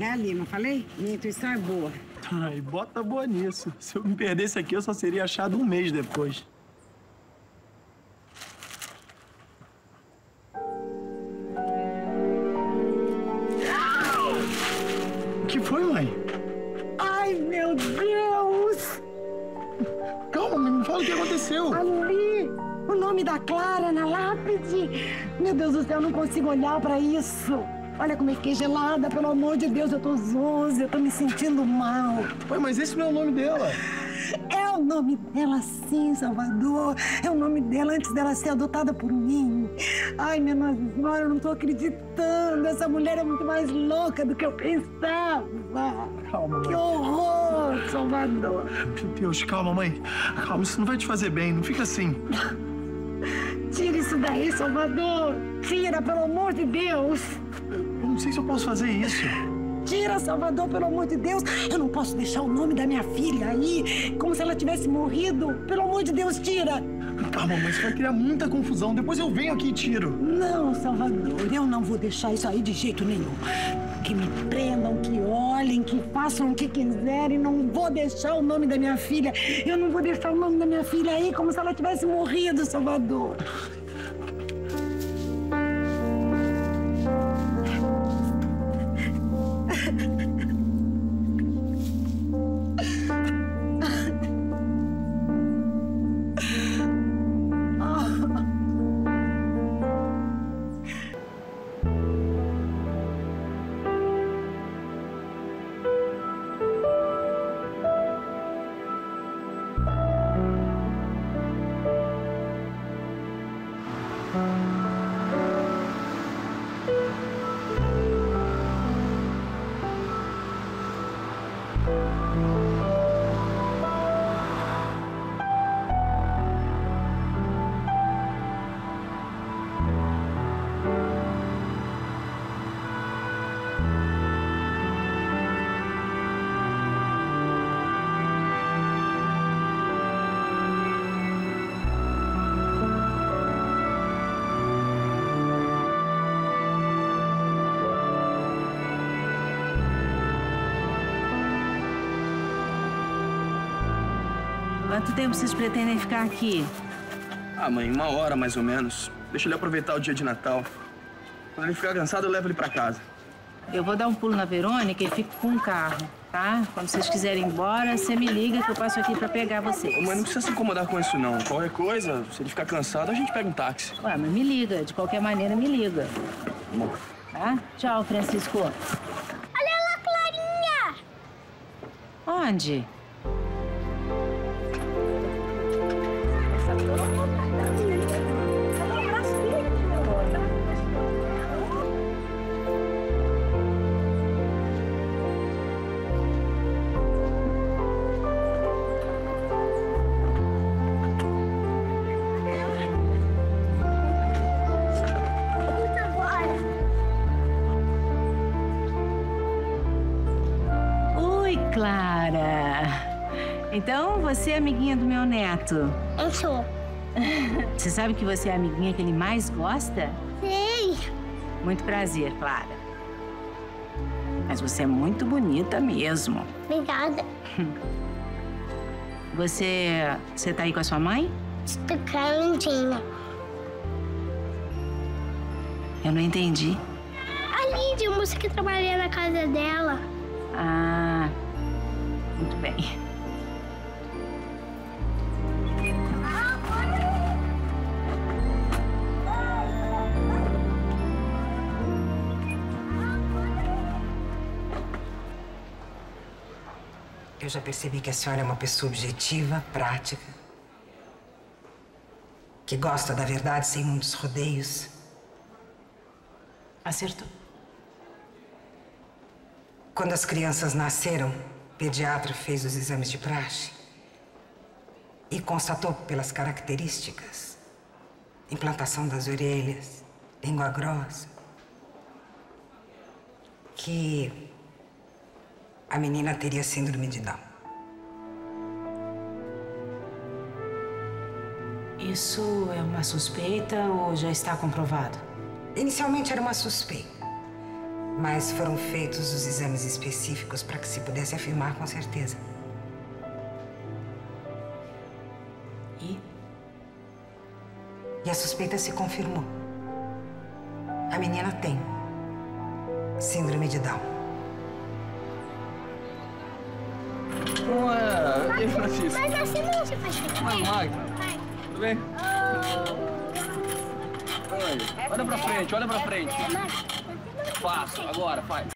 É ali, não falei? Minha intuição é boa. Ai, bota boa nisso. Se eu me perdesse aqui, eu só seria achado um mês depois. O que foi, mãe? Ai, meu Deus! Calma, me fala o que aconteceu. Ali! O nome da Clara na lápide! Meu Deus do céu, eu não consigo olhar pra isso! Olha como eu fiquei gelada, pelo amor de Deus, eu tô zonza, eu tô me sentindo mal. Mãe, mas esse não é o nome dela. É o nome dela, sim, Salvador. É o nome dela antes dela ser adotada por mim. Ai, minha Nossa Senhora, eu não tô acreditando. Essa mulher é muito mais louca do que eu pensava. Calma, mãe. Que horror, Salvador. Meu Deus, calma, mãe. Calma, isso não vai te fazer bem. Não fica assim. Tira isso daí, Salvador. Tira, pelo amor de Deus. Não sei se eu posso fazer isso. Tira, Salvador, pelo amor de Deus. Eu não posso deixar o nome da minha filha aí, como se ela tivesse morrido. Pelo amor de Deus, tira. Calma, mãe, isso vai criar muita confusão. Depois eu venho aqui e tiro. Não, Salvador, eu não vou deixar isso aí de jeito nenhum. Que me prendam, que olhem, que façam o que quiserem. Não vou deixar o nome da minha filha. Eu não vou deixar o nome da minha filha aí como se ela tivesse morrido, Salvador. Quanto tempo vocês pretendem ficar aqui? Ah, mãe, uma hora mais ou menos. Deixa ele aproveitar o dia de Natal. Quando ele ficar cansado, eu levo ele pra casa. Eu vou dar um pulo na Verônica e fico com o carro, tá? Quando vocês quiserem ir embora, você me liga que eu passo aqui pra pegar vocês. Ô, Mãe, não precisa se incomodar com isso, não. Qualquer coisa, se ele ficar cansado, a gente pega um táxi. Ué, mas me liga. De qualquer maneira, me liga. Bom. Tá? Tchau, Francisco. Olha lá, Clarinha! Onde? Clara. Então, você é amiguinha do meu neto. Eu sou. Você sabe que você é a amiguinha que ele mais gosta? Sei. Muito prazer, Clara. Mas você é muito bonita mesmo. Obrigada. Você. Você tá aí com a sua mãe? Estou cantinha. Eu não entendi. A Lídia, a moça que trabalha na casa dela. Ah. Muito bem. Eu já percebi que a senhora é uma pessoa objetiva, prática, que gosta da verdade sem muitos rodeios. Acertou. Quando as crianças nasceram, pediatra fez os exames de praxe e constatou pelas características implantação das orelhas, língua grossa, que a menina teria síndrome de Down. Isso é uma suspeita ou já está comprovado? Inicialmente era uma suspeita, Mas foram feitos os exames específicos para que se pudesse afirmar com certeza. E? E a suspeita se confirmou. A menina tem síndrome de Down. Não é. Francisco? Mas assim não se faz Magda. Vai. Tudo bem? Oi. Olha pra frente, olha pra frente. Faço, agora, faz.